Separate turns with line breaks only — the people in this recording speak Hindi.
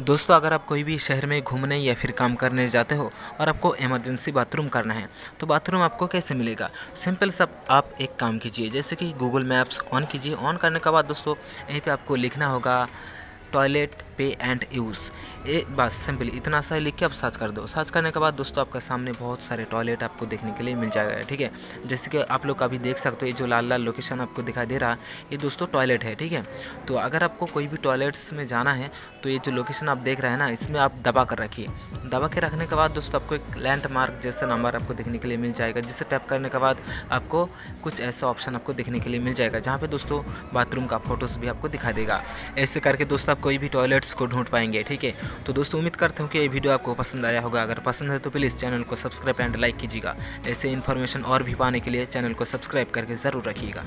दोस्तों, अगर आप कोई भी शहर में घूमने या फिर काम करने जाते हो और आपको इमरजेंसी बाथरूम करना है तो बाथरूम आपको कैसे मिलेगा? सिंपल सब आप एक काम कीजिए, जैसे कि गूगल मैप्स ऑन कीजिए। ऑन करने के बाद दोस्तों, यहीं पर आपको लिखना होगा टॉयलेट पे एंड यूज़ ये बस सिंपल इतना सा लिख के आप सर्च कर दो। सर्च करने के बाद दोस्तों आपके सामने बहुत सारे टॉयलेट आपको देखने के लिए मिल जाएगा, ठीक है? जैसे कि आप लोग अभी देख सकते हो, ये जो लाल लाल लोकेशन आपको दिखाई दे रहा, ये दोस्तों टॉयलेट है, ठीक है? तो अगर आपको कोई भी टॉयलेट्स में जाना है तो ये जो लोकेशन आप देख रहे हैं ना, इसमें आप दबा कर रखिए। दबा के रखने के बाद दोस्तों आपको एक लैंड मार्क जैसा नंबर आपको देखने के लिए मिल जाएगा, जिसे टैप करने के बाद आपको कुछ ऐसा ऑप्शन आपको देखने के लिए मिल जाएगा, जहाँ पे दोस्तों बाथरूम का फ़ोटोज़ भी आपको दिखा देगा। ऐसे करके दोस्तों आप कोई भी टॉयलेट्स को ढूंढ पाएँगे, ठीक है? तो दोस्तों, उम्मीद करता हूँ कि ये वीडियो आपको पसंद आया होगा। अगर पसंद है तो प्लीज़ चैनल को सब्सक्राइब एंड लाइक कीजिएगा। ऐसे इन्फॉर्मेशन और भी पाने के लिए चैनल को सब्सक्राइब करके ज़रूर रखिएगा।